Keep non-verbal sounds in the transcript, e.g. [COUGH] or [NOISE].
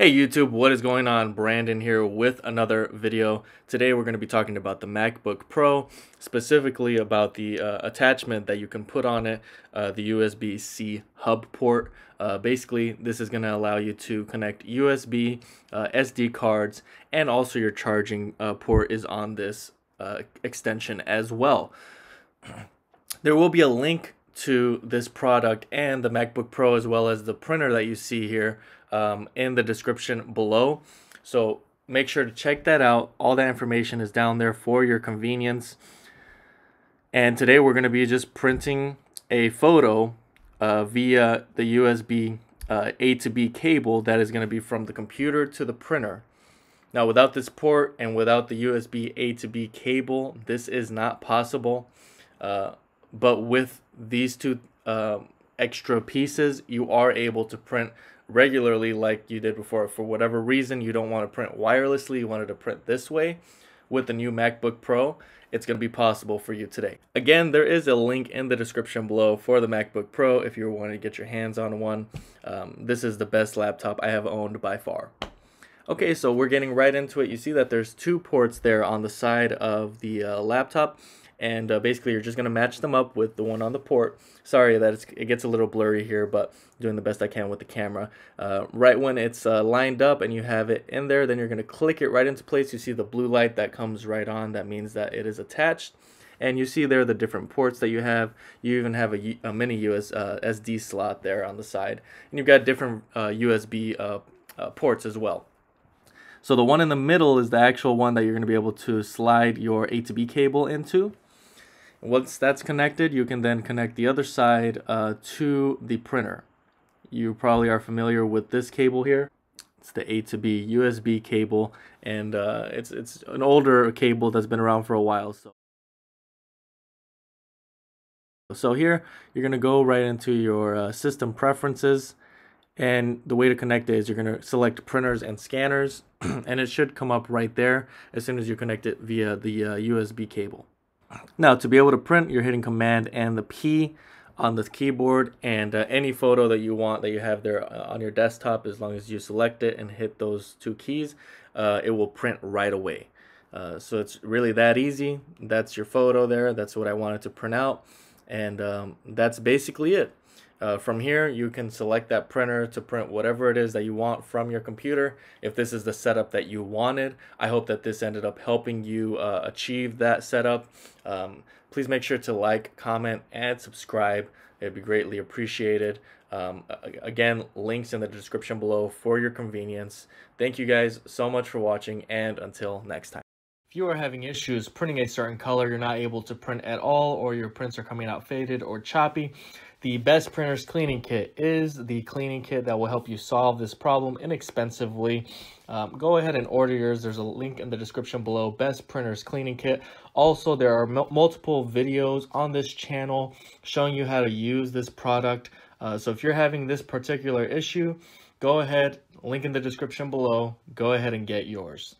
Hey YouTube, what is going on? Brandon here with another video. Today we're going to be talking about the MacBook Pro, specifically about the uh, attachment that you can put on it, uh, the USB-C hub port. Uh, basically, this is going to allow you to connect USB, uh, SD cards, and also your charging uh, port is on this uh, extension as well. [CLEARS THROAT] There will be a link to this product and the MacBook Pro as well as the printer that you see here um, in the description below. So make sure to check that out. All that information is down there for your convenience. And today we're going to be just printing a photo uh, via the USB uh, A to B cable that is going to be from the computer to the printer. Now without this port and without the USB A to B cable, this is not possible. Uh, but with these two uh, extra pieces, you are able to print regularly like you did before. For whatever reason, you don't want to print wirelessly, you wanted to print this way with the new MacBook Pro, it's going to be possible for you today. Again, there is a link in the description below for the MacBook Pro if you're wanting to get your hands on one. Um, this is the best laptop I have owned by far. Okay, so we're getting right into it. You see that there's two ports there on the side of the uh, laptop and uh, basically you're just going to match them up with the one on the port. Sorry that it gets a little blurry here, but doing the best I can with the camera. Uh, right when it's uh, lined up and you have it in there, then you're going to click it right into place. You see the blue light that comes right on. That means that it is attached. And you see there the different ports that you have. You even have a, a mini US, uh, SD slot there on the side. And you've got different USB uh, uh, ports as well. So the one in the middle is the actual one that you're going to be able to slide your A to B cable into. Once that's connected, you can then connect the other side uh, to the printer. You probably are familiar with this cable here. It's the A to B USB cable, and uh, it's it's an older cable that's been around for a while. So, so here you're gonna go right into your uh, system preferences, and the way to connect it is you're gonna select printers and scanners, [CLEARS THROAT] and it should come up right there as soon as you connect it via the USB uh, cable. Now to be able to print, you're hitting Command and the P on the keyboard and uh, any photo that you want that you have there uh, on your desktop, as long as you select it and hit those two keys, uh, it will print right away. Uh, so it's really that easy. That's your photo there. That's what I wanted to print out. And um, that's basically it. Uh, from here, you can select that printer to print whatever it is that you want from your computer. If this is the setup that you wanted, I hope that this ended up helping you uh, achieve that setup. Um, please make sure to like, comment, and subscribe. It'd be greatly appreciated. Um, again, links in the description below for your convenience. Thank you guys so much for watching, and until next time. If you are having issues printing a certain color, you're not able to print at all, or your prints are coming out faded or choppy, the Best Printers Cleaning Kit is the cleaning kit that will help you solve this problem inexpensively. Um, go ahead and order yours. There's a link in the description below, Best Printers Cleaning Kit. Also, there are multiple videos on this channel showing you how to use this product. Uh, so if you're having this particular issue, go ahead, link in the description below, go ahead and get yours.